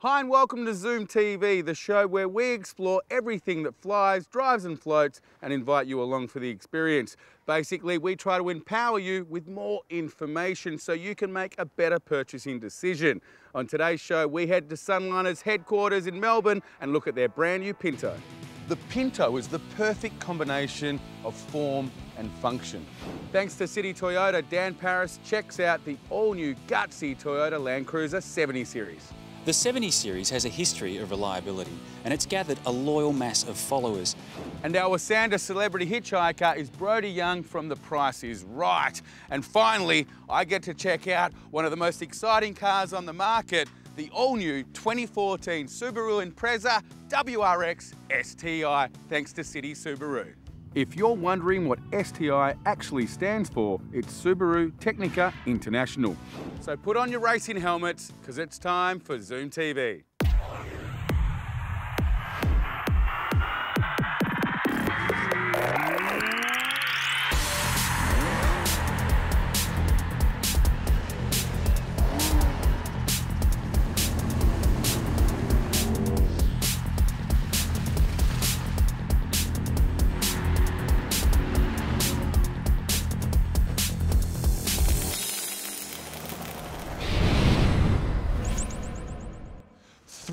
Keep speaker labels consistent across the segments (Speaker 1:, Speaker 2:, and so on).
Speaker 1: Hi and welcome to Zoom TV, the show where we explore everything that flies, drives and floats and invite you along for the experience. Basically, we try to empower you with more information so you can make a better purchasing decision. On today's show, we head to Sunliner's headquarters in Melbourne and look at their brand new Pinto. The Pinto is the perfect combination of form and function. Thanks to City Toyota, Dan Paris checks out the all-new gutsy Toyota Land Cruiser 70 Series.
Speaker 2: The 70 series has a history of reliability and it's gathered a loyal mass of followers.
Speaker 1: And our Esanda celebrity hitchhiker is Brodie Young from The Price is Right. And finally, I get to check out one of the most exciting cars on the market, the all-new 2014 Subaru Impreza WRX STI, thanks to City Subaru. If you're wondering what STI actually stands for, it's Subaru Tecnica International. So put on your racing helmets, because it's time for Zoom TV.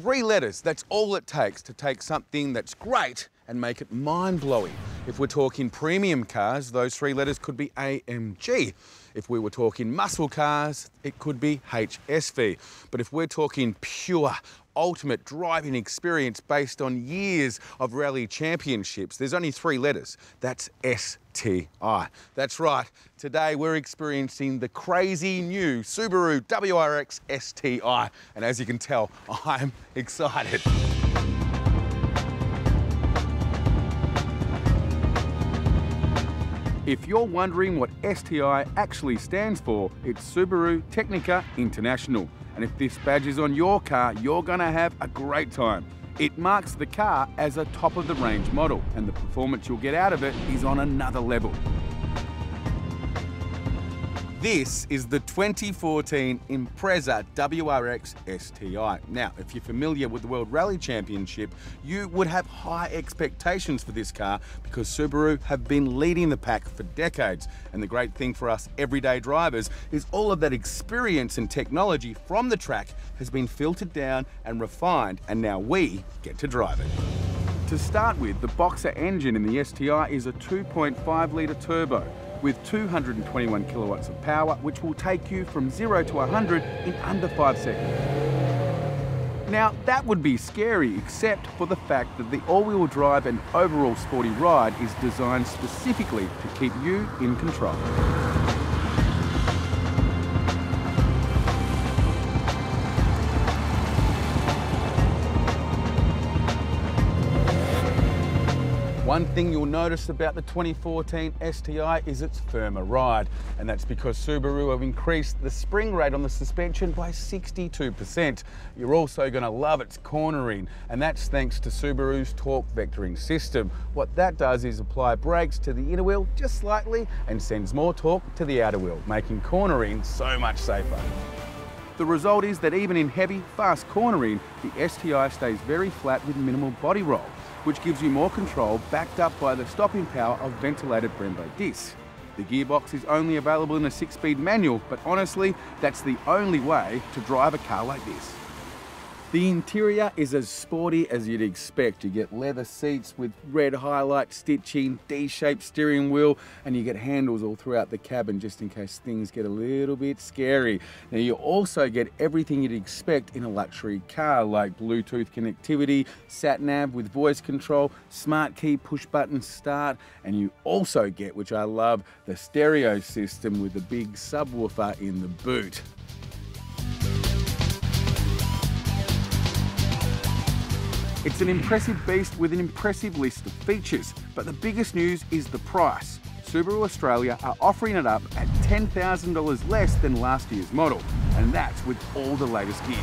Speaker 1: Three letters, that's all it takes to take something that's great and make it mind-blowing. If we're talking premium cars, those three letters could be AMG. If we were talking muscle cars, it could be HSV. But if we're talking pure, ultimate driving experience based on years of rally championships, there's only three letters. That's STI. That's right. Today we're experiencing the crazy new Subaru WRX STI. And as you can tell, I'm excited. If you're wondering what STI actually stands for, it's Subaru Tecnica International. And if this badge is on your car, you're gonna have a great time. It marks the car as a top of the range model, and the performance you'll get out of it is on another level. This is the 2014 Impreza WRX STI. Now, if you're familiar with the World Rally Championship, you would have high expectations for this car because Subaru have been leading the pack for decades. And the great thing for us everyday drivers is all of that experience and technology from the track has been filtered down and refined, and now we get to drive it. To start with, the Boxer engine in the STI is a 2.5 litre turbo with 221 kilowatts of power, which will take you from 0 to 100 in under 5 seconds. Now, that would be scary, except for the fact that the all-wheel drive and overall sporty ride is designed specifically to keep you in control. One thing you'll notice about the 2014 STI is its firmer ride, and that's because Subaru have increased the spring rate on the suspension by 62%. You're also going to love its cornering, and that's thanks to Subaru's torque vectoring system. What that does is apply brakes to the inner wheel just slightly and sends more torque to the outer wheel, making cornering so much safer. The result is that even in heavy, fast cornering, the STI stays very flat with minimal body roll which gives you more control backed up by the stopping power of ventilated Brembo discs. The gearbox is only available in a six-speed manual, but honestly, that's the only way to drive a car like this. The interior is as sporty as you'd expect. You get leather seats with red highlight stitching, D-shaped steering wheel, and you get handles all throughout the cabin just in case things get a little bit scary. Now you also get everything you'd expect in a luxury car like Bluetooth connectivity, sat nav with voice control, smart key push button start, and you also get, which I love, the stereo system with a big subwoofer in the boot. It's an impressive beast with an impressive list of features, but the biggest news is the price. Subaru Australia are offering it up at $10,000 less than last year's model, and that's with all the latest gear.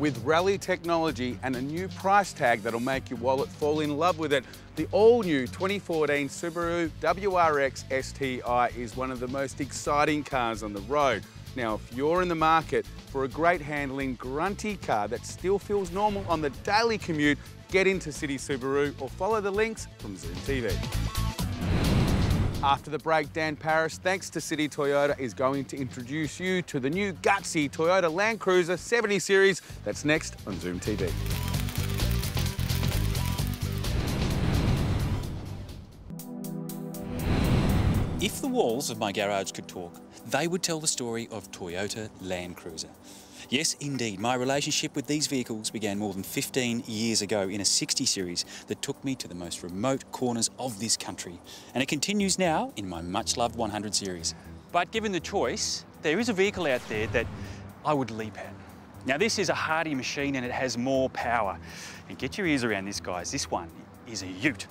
Speaker 1: With rally technology and a new price tag that'll make your wallet fall in love with it, the all-new 2014 Subaru WRX STI is one of the most exciting cars on the road. Now, if you're in the market for a great handling, grunty car that still feels normal on the daily commute, get into City Subaru or follow the links from Zoom TV. After the break, Dan Paris, thanks to City Toyota, is going to introduce you to the new gutsy Toyota Land Cruiser 70 Series that's next on Zoom TV.
Speaker 2: If the walls of my garage could talk, they would tell the story of Toyota Land Cruiser. Yes, indeed, my relationship with these vehicles began more than 15 years ago in a 60 series that took me to the most remote corners of this country. And it continues now in my much loved 100 series. But given the choice, there is a vehicle out there that I would leap at. Now, this is a hardy machine and it has more power. And get your ears around this, guys. This one is a ute.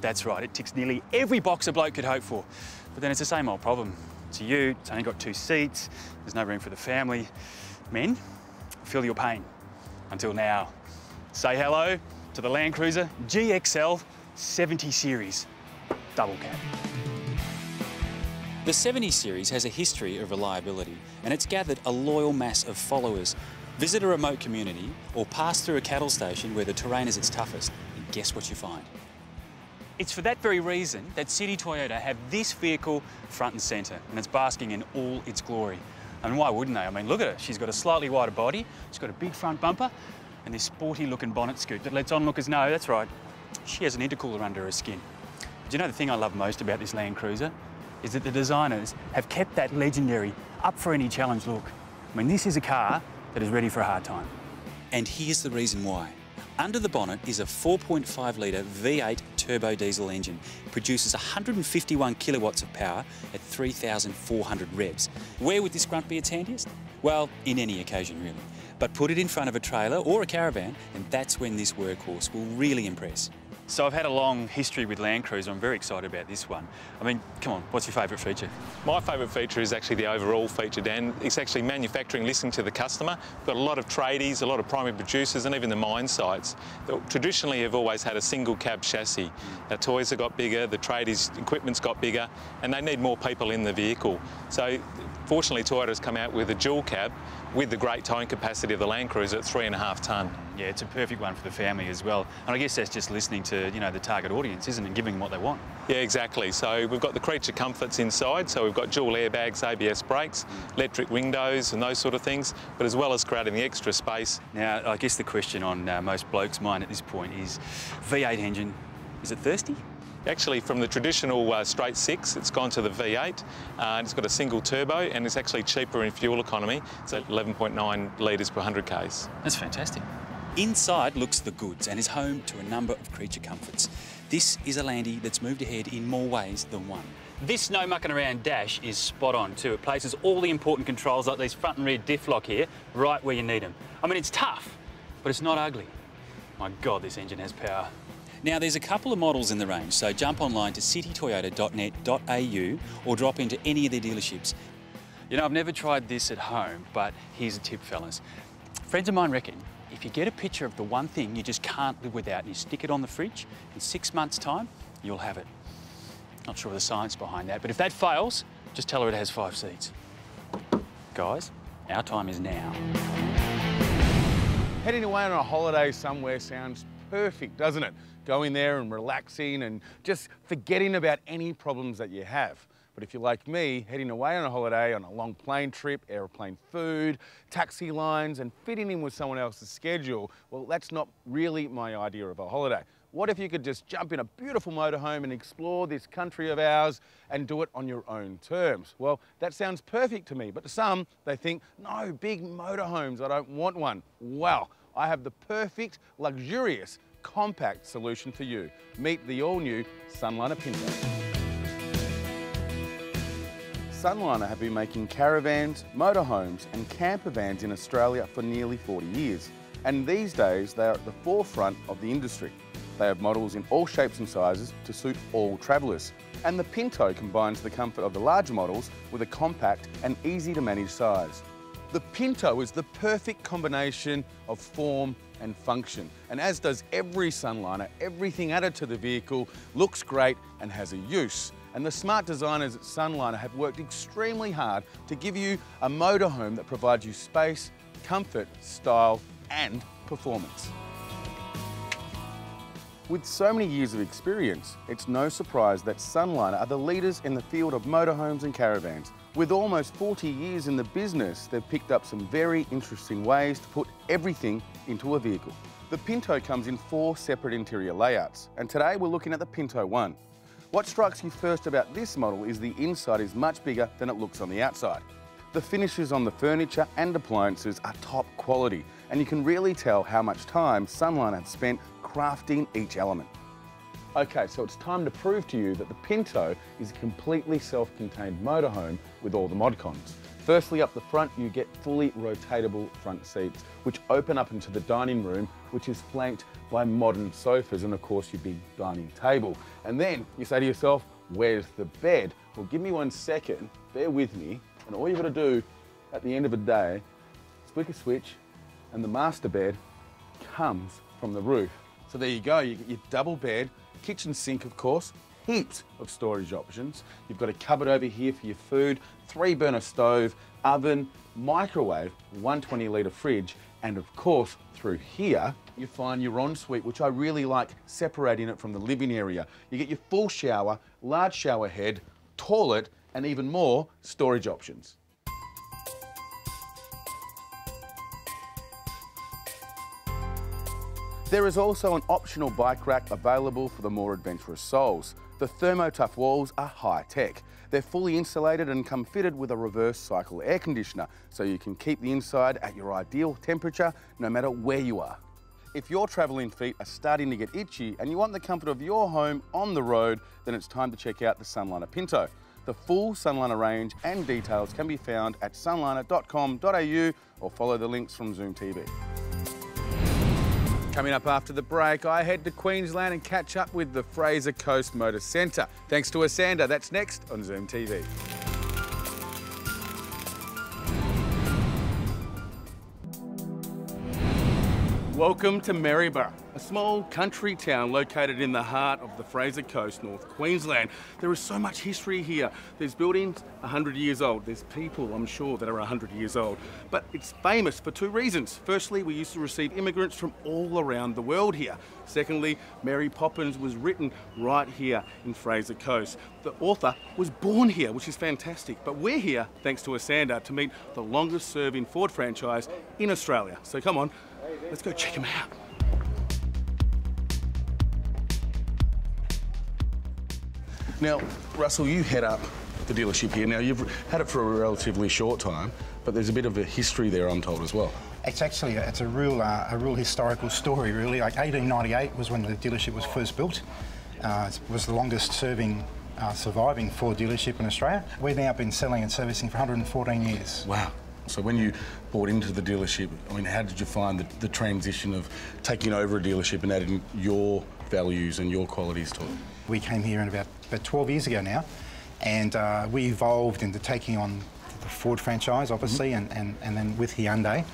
Speaker 2: That's right, it ticks nearly every box a bloke could hope for. But then it's the same old problem. A ute, it's only got two seats, there's no room for the family. Men, feel your pain. Until now. Say hello to the Land Cruiser GXL 70 Series Double Cab. The 70 Series has a history of reliability and it's gathered a loyal mass of followers. Visit a remote community or pass through a cattle station where the terrain is its toughest and guess what you find? It's for that very reason that City Toyota have this vehicle front and centre and it's basking in all its glory. And why wouldn't they? I mean, look at her. She's got a slightly wider body, she's got a big front bumper, and this sporty looking bonnet scoop that lets onlookers know, that's right, she has an intercooler under her skin. But you know the thing I love most about this Land Cruiser? Is that the designers have kept that legendary up for any challenge look. I mean, this is a car that is ready for a hard time. And here's the reason why. Under the bonnet is a 4.5 litre V8 turbo diesel engine. Produces 151 kilowatts of power at 3,400 revs. Where would this grunt be its handiest? Well, in any occasion really. But put it in front of a trailer or a caravan and that's when this workhorse will really impress. So I've had a long history with Land Cruiser. I'm very excited about this one. I mean, come on, what's your favourite feature?
Speaker 3: My favourite feature is actually the overall feature, Dan. It's actually manufacturing, listening to the customer. We've got a lot of tradies, a lot of primary producers, and even the mine sites traditionally have always had a single cab chassis. Our toys have got bigger, the tradies' equipment's got bigger, and they need more people in the vehicle. So fortunately, Toyota's come out with a dual cab with the great towing capacity of the Land Cruiser at three and a half tonne.
Speaker 2: Yeah, it's a perfect one for the family as well. And I guess that's just listening to, you know, the target audience, isn't it? And giving them what they want.
Speaker 3: Yeah, exactly. So we've got the creature comforts inside. So we've got dual airbags, ABS brakes, electric windows and those sort of things, but as well as creating the extra space.
Speaker 2: Now, I guess the question on uh, most blokes' mind at this point is V8 engine, is it thirsty?
Speaker 3: Actually, from the traditional uh, straight six, it's gone to the V8, uh, and it's got a single turbo, and it's actually cheaper in fuel economy. It's at 11.9 litres per 100 k's.
Speaker 2: That's fantastic. Inside looks the goods and is home to a number of creature comforts. This is a Landy that's moved ahead in more ways than one. This no mucking around dash is spot on too. It places all the important controls like these front and rear diff lock here right where you need them. I mean, it's tough, but it's not ugly. My God, this engine has power. Now, there's a couple of models in the range, so jump online to citytoyota.net.au or drop into any of their dealerships. You know, I've never tried this at home, but here's a tip, fellas. Friends of mine reckon if you get a picture of the one thing you just can't live without and you stick it on the fridge, in six months' time, you'll have it. Not sure of the science behind that, but if that fails, just tell her it has five seats. Guys, our time is now.
Speaker 1: Heading away on a holiday somewhere sounds perfect, doesn't it? Going there and relaxing and just forgetting about any problems that you have. But if you're like me, heading away on a holiday on a long plane trip, aeroplane food, taxi lines, and fitting in with someone else's schedule, well, that's not really my idea of a holiday. What if you could just jump in a beautiful motorhome and explore this country of ours and do it on your own terms? Well, that sounds perfect to me, but to some, they think, no, big motorhomes, I don't want one. Well, I have the perfect, luxurious, compact solution for you. Meet the all-new Sunliner Pinto. Sunliner have been making caravans, motorhomes and camper vans in Australia for nearly 40 years. And these days, they are at the forefront of the industry. They have models in all shapes and sizes to suit all travellers. And the Pinto combines the comfort of the larger models with a compact and easy to manage size. The Pinto is the perfect combination of form and function. And as does every Sunliner, everything added to the vehicle looks great and has a use. And the smart designers at Sunliner have worked extremely hard to give you a motorhome that provides you space, comfort, style, and performance. With so many years of experience, it's no surprise that Sunliner are the leaders in the field of motorhomes and caravans. With almost 40 years in the business, they've picked up some very interesting ways to put everything into a vehicle. The Pinto comes in four separate interior layouts, and today we're looking at the Pinto One. What strikes you first about this model is the inside is much bigger than it looks on the outside. The finishes on the furniture and appliances are top quality, and you can really tell how much time Sunliner have spent crafting each element. Okay, so it's time to prove to you that the Pinto is a completely self-contained motorhome with all the mod cons. Firstly, up the front, you get fully rotatable front seats, which open up into the dining room, which is flanked by modern sofas and of course your big dining table. And then you say to yourself, where's the bed? Well, give me one second, bear with me, and all you've got to do at the end of the day is flick a switch and the master bed comes from the roof. So there you go, you get your double bed, kitchen sink of course, heaps of storage options. You've got a cupboard over here for your food, three burner stove, oven, microwave, 120 litre fridge, and of course through here you find your ensuite, which I really like separating it from the living area. You get your full shower, large shower head, toilet, and even more storage options. There is also an optional bike rack available for the more adventurous souls. The ThermoTough walls are high tech. They're fully insulated and come fitted with a reverse cycle air conditioner, so you can keep the inside at your ideal temperature no matter where you are. If your travelling feet are starting to get itchy and you want the comfort of your home on the road, then it's time to check out the Sunliner Pinto. The full Sunliner range and details can be found at sunliner.com.au or follow the links from Zoom TV. Coming up after the break, I head to Queensland and catch up with the Fraser Coast Motor Centre. Thanks to Esanda. that's next on Zoom TV. Welcome to Maryborough, a small country town located in the heart of the Fraser Coast, North Queensland. There is so much history here. There's buildings 100 years old. There's people, I'm sure, that are 100 years old. But it's famous for two reasons. Firstly, we used to receive immigrants from all around the world here. Secondly, Mary Poppins was written right here in Fraser Coast. The author was born here, which is fantastic. But we're here, thanks to Esanda, to meet the longest serving Ford franchise in Australia. So come on, Let's go check him out. Now, Russell, you head up the dealership here. Now, you've had it for a relatively short time, but there's a bit of a history there, I'm told, as well.
Speaker 4: It's actually a, it's a real uh, a real historical story, really. Like 1898 was when the dealership was first built. Uh, it was the longest serving uh, surviving Ford dealership in Australia. We've now been selling and servicing for 114 years.
Speaker 1: Wow. So when you bought into the dealership, I mean, how did you find the, the transition of taking over a dealership and adding your values and your qualities to it?
Speaker 4: We came here in about, about 12 years ago now, and uh, we evolved into taking on the Ford franchise, obviously, mm -hmm. and, and, and then with Hyundai.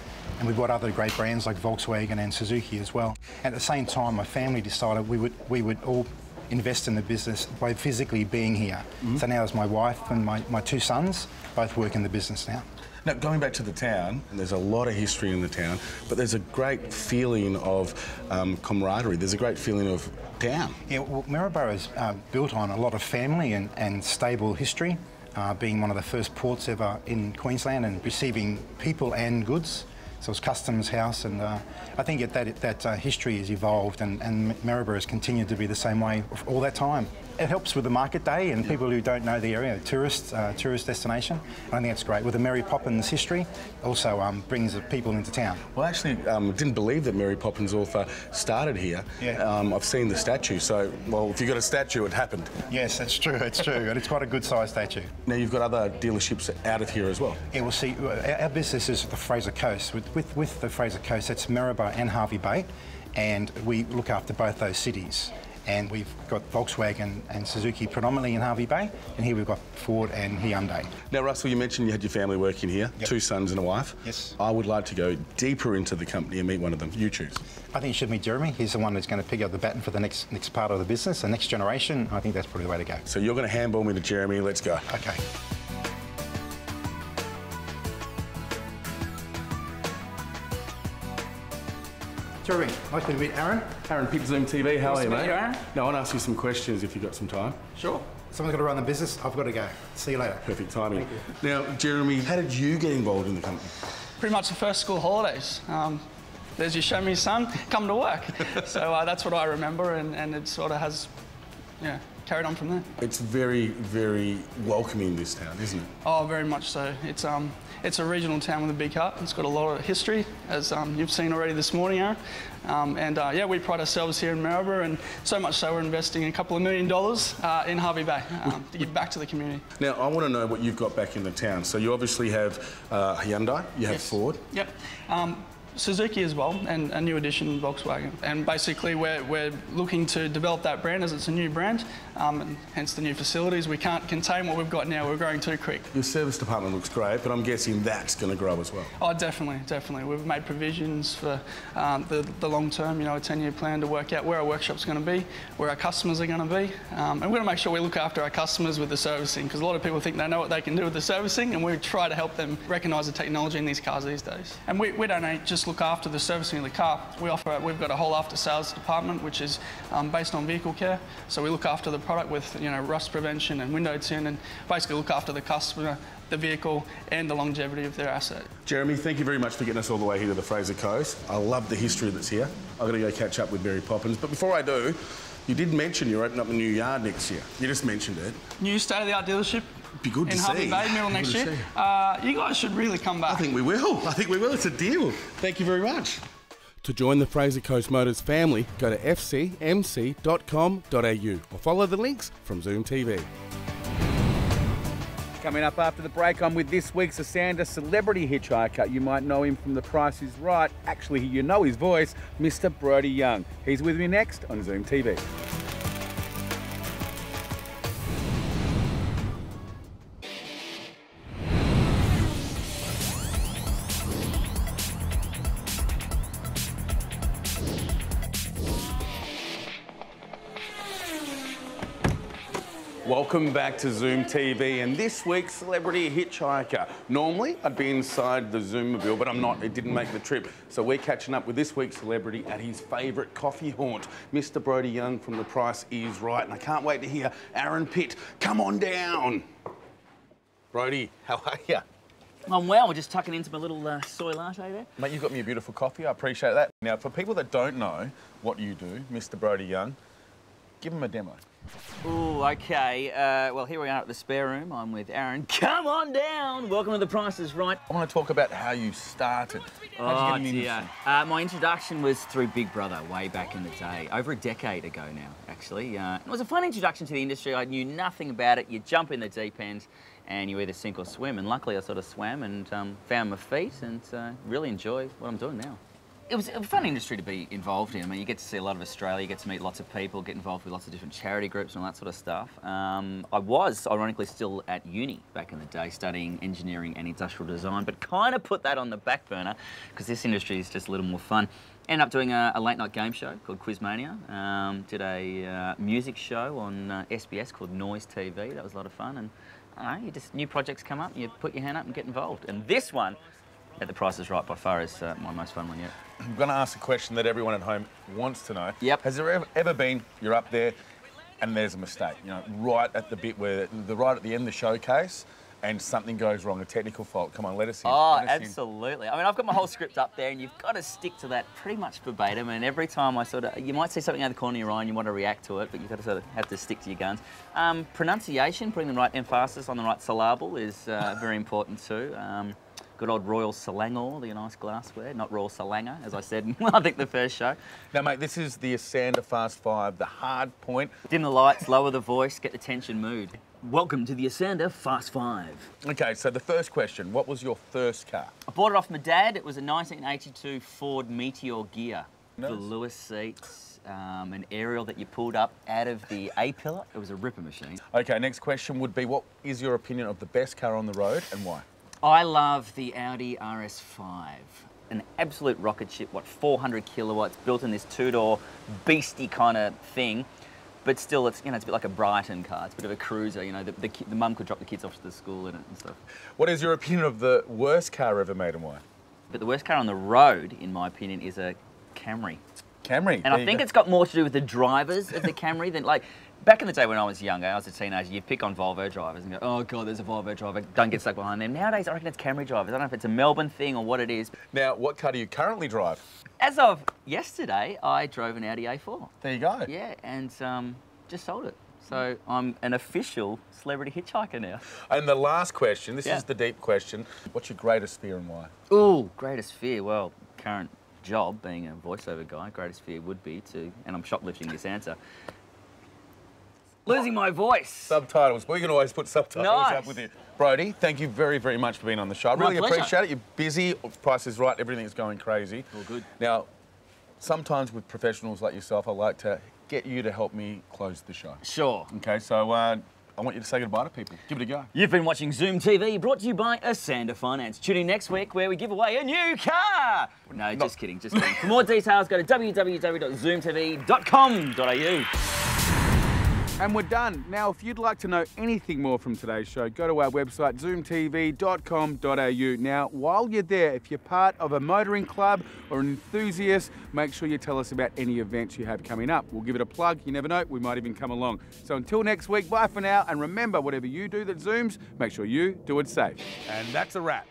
Speaker 4: And we bought other great brands like Volkswagen and Suzuki as well. At the same time, my family decided we would, we would all invest in the business by physically being here. Mm -hmm. So now it's my wife and my, my two sons both work in the business now.
Speaker 1: Now, going back to the town, there's a lot of history in the town, but there's a great feeling of um, camaraderie. There's a great feeling of town.
Speaker 4: Yeah, well, Maryborough is uh, built on a lot of family and, and stable history, uh, being one of the first ports ever in Queensland and receiving people and goods. So it's Customs House, and uh, I think that that uh, history has evolved, and, and Maryborough has continued to be the same way all that time it helps with the market day and people who don't know the area, tourists, uh, tourist destination. I think that's great. With the Mary Poppins history, also um, brings people into town.
Speaker 1: Well, actually, um, didn't believe that Mary Poppins author started here.
Speaker 4: Yeah.
Speaker 1: Um, I've seen the statue, so well, if you've got a statue, it happened.
Speaker 4: Yes, that's true. It's true, and it's quite a good sized statue.
Speaker 1: Now you've got other dealerships out of here as well.
Speaker 4: Yeah, we'll see. Our business is the Fraser Coast. With with, with the Fraser Coast, it's Maryborough and Hervey Bay, and we look after both those cities and we've got Volkswagen and Suzuki predominantly in Hervey Bay, and here we've got Ford and Hyundai.
Speaker 1: Now, Russell, you mentioned you had your family working here,
Speaker 4: Yep.
Speaker 1: two sons and a wife.
Speaker 4: Yes.
Speaker 1: I would like to go deeper into the company and meet one of them. You choose.
Speaker 4: I think you should meet Jeremy. He's the one that's going to pick up the baton for the next next part of the business, the next generation. I think that's probably the way to go.
Speaker 1: So you're going to handball me to Jeremy. Let's go.
Speaker 4: Okay. Jeremy, nice to meet Aaron.
Speaker 1: Aaron, Pitt Zoom TV, how are you,
Speaker 5: to meet
Speaker 1: mate?
Speaker 5: you, Aaron.
Speaker 1: Now, I want to ask you some questions if you've got some time.
Speaker 5: Sure.
Speaker 4: Someone's got to run the business. I've got to go. See you later.
Speaker 1: Perfect timing. Now, Jeremy, how did you get involved in the company?
Speaker 5: Pretty much the first school holidays. Um, there's your show me son, come to work. so uh, that's what I remember, and, and it sort of has, yeah, carried on from there.
Speaker 1: It's very, very welcoming, this town, isn't it?
Speaker 5: Oh, very much so. It's um, it's a regional town with a big heart. It's got a lot of history, as um, you've seen already this morning, Aaron. Um, and uh, yeah, we pride ourselves here in Maryborough, and so much so we're investing a couple of million dollars uh, in Hervey Bay um, to give back to the community.
Speaker 1: Now, I want to know what you've got back in the town. So you obviously have uh, Hyundai, you have
Speaker 5: Yes.
Speaker 1: Ford.
Speaker 5: Yep. Um, Suzuki as well, and a new addition, Volkswagen. And basically, we're, we're looking to develop that brand as it's a new brand, um, and hence the new facilities. We can't contain what we've got now. We're growing too quick.
Speaker 1: Your service department looks great, but I'm guessing that's going to grow as well.
Speaker 5: Oh, definitely, definitely. We've made provisions for um, the, the long term, you know, a 10 year plan to work out where our workshop's going to be, where our customers are going to be. Um, and we're going to make sure we look after our customers with the servicing because a lot of people think they know what they can do with the servicing, and we try to help them recognise the technology in these cars these days. And we, we don't just look after the servicing of the car, we offer, we've got a whole after sales department which is um, based on vehicle care. So we look after the product with, you know, rust prevention and window tint and basically look after the customer the vehicle and the longevity of their asset.
Speaker 1: Jeremy, thank you very much for getting us all the way here to the Fraser Coast. I love the history that's here. I've got to go catch up with Mary Poppins. But before I do, you did mention you're opening up a new yard next year. You just mentioned it.
Speaker 5: New state-of-the-art dealership
Speaker 1: Be good to
Speaker 5: in Hervey
Speaker 1: see.
Speaker 5: Bay, middle next year. Uh, you guys should really come back.
Speaker 1: I think we will. I think we will. It's a deal. Thank you very much. To join the Fraser Coast Motors family, go to fcmc.com.au or follow the links from Zoom TV.
Speaker 6: Coming up after the break, I'm with this week's Esanda celebrity hitchhiker. You might know him from The Price is Right. Actually, you know his voice, Mr. Brodie Young. He's with me next on Zoom TV. Welcome back to Zoom TV and this week's Celebrity Hitchhiker. Normally, I'd be inside the Zoommobile, but I'm not. It didn't make the trip. So we're catching up with this week's celebrity at his favourite coffee haunt, Mr. Brodie Young from The Price is Right. And I can't wait to hear Aaron Pitt. Come on down. Brodie, how are you?
Speaker 7: I'm well. We're just tucking into my little uh, soy latte there.
Speaker 6: Mate, you've got me a beautiful coffee. I appreciate that. Now, for people that don't know what you do, Mr. Brodie Young, give them a demo.
Speaker 7: Ooh, okay. Uh, well, here we are at the spare room. I'm with Aaron. Come on down. Welcome to the Price is Right.
Speaker 6: I want to talk about how you started. How'd
Speaker 7: Oh,
Speaker 6: you
Speaker 7: dear. Uh, my introduction was through Big Brother way back in the day, over a decade ago now, actually. Uh, it was a fun introduction to the industry. I knew nothing about it. You jump in the deep end and you either sink or swim. And luckily, I sort of swam and um, found my feet and uh, really enjoy what I'm doing now. It was a fun industry to be involved in. I mean, you get to see a lot of Australia, you get to meet lots of people, get involved with lots of different charity groups and all that sort of stuff. Um, I was, ironically, still at uni back in the day studying engineering and industrial design, but kind of put that on the back burner because this industry is just a little more fun. Ended up doing a, a late night game show called Quizmania. Um, did a uh, music show on uh, SBS called Noise TV. That was a lot of fun. And I you just new projects come up, you put your hand up and get involved. And this one, at the Price is Right by far, is uh, my most fun one yet.
Speaker 6: I'm going to ask a question that everyone at home wants to know.
Speaker 7: Yep.
Speaker 6: Has there ever, ever been you're up there and there's a mistake? You know, right at the bit where the right at the end of the showcase, and something goes wrong, a technical fault. Come on, let us in.
Speaker 7: Oh,
Speaker 6: us in.
Speaker 7: absolutely. I mean, I've got my whole script up there, and you've got to stick to that pretty much verbatim. And every time I sort of, you might see something out of the corner of your eye and you want to react to it, but you've got to sort of have to stick to your guns. Um, pronunciation, putting the right emphasis on the right syllable is uh, very important too. Um, good old Royal Selangor, the nice glassware, not Royal Selangor, as I said, I think the first show.
Speaker 6: Now, mate, this is the Esanda Fast Five, the hard point.
Speaker 7: Dim the lights, lower the voice, get the tension mood. Welcome to the Esanda Fast Five.
Speaker 6: Okay, so the first question: What was your first car?
Speaker 7: I bought it off my dad. It was a 1982 Ford Meteor Gear.
Speaker 6: Nice.
Speaker 7: The Lewis seats, um, an aerial that you pulled up out of the A pillar. It was a ripper machine.
Speaker 1: Okay, next question would be what is your opinion of the best car on the road and why?
Speaker 7: I love the Audi RS5. An absolute rocket ship, what, 400 kilowatts, built in this two-door beastie kind of thing. But still, it's, you know, it's a bit like a Brighton car. It's a bit of a cruiser, you know, the, the, the mum could drop the kids off to the school in it and stuff.
Speaker 1: What is your opinion of the worst car ever made and why?
Speaker 7: But the worst car on the road, in my opinion, is a Camry.
Speaker 1: Camry.
Speaker 7: And I think it's got more to do with the drivers of the Camry than like back in the day when I was younger, I was a teenager, you'd pick on Volvo drivers and go, oh God, there's a Volvo driver, don't get stuck behind them. Nowadays, I reckon it's Camry drivers. I don't know if it's a Melbourne thing or what it is.
Speaker 1: Now, what car do you currently drive?
Speaker 7: As of yesterday, I drove an Audi A4.
Speaker 1: There you go.
Speaker 7: Yeah, and um, just sold it. So I'm an official celebrity hitchhiker now.
Speaker 1: And the last question, this
Speaker 7: Yeah.
Speaker 1: is the deep question. What's your greatest fear and why?
Speaker 7: Ooh, greatest fear. Well, current job, being a voiceover guy, greatest fear would be to, and I'm shoplifting this answer, losing my voice.
Speaker 1: Subtitles. We can always put subtitles
Speaker 7: Nice.
Speaker 1: up with you. Brodie, thank you very, very much for being on the show. I really
Speaker 7: pleasure.
Speaker 1: appreciate it. You're busy, price is right, everything's going crazy.
Speaker 7: All good.
Speaker 1: Now, sometimes with professionals like yourself, I like to get you to help me close the show.
Speaker 7: Sure.
Speaker 1: Okay, so uh, I want you to say goodbye to people. Give it a go.
Speaker 7: You've been watching Zoom TV, brought to you by Esanda Finance. Tune in next week where we give away a new car. No, just kidding, just kidding. For more details, go to www.zoomtv.com.au.
Speaker 1: And we're done. Now, if you'd like to know anything more from today's show, go to our website, zoomtv.com.au. Now, while you're there, if you're part of a motoring club or an enthusiast, make sure you tell us about any events you have coming up. We'll give it a plug. You never know, we might even come along. So until next week, bye for now. And remember, whatever you do that zooms, make sure you do it safe. And that's a wrap.